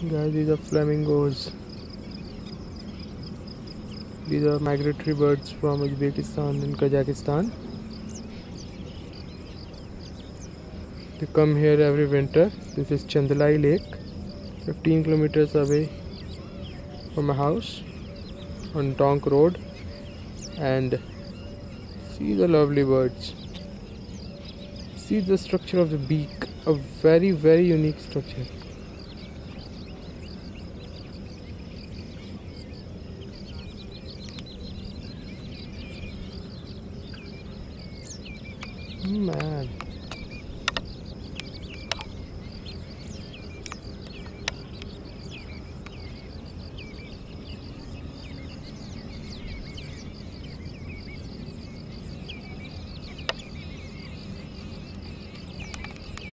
Guys, these are flamingos. These are migratory birds from Uzbekistan and Kazakhstan. They come here every winter. This is Chandlai Lake, 15 kilometers away from my house on Tonk Road. And see the lovely birds. See the structure of the beak, a very, very unique structure. Man.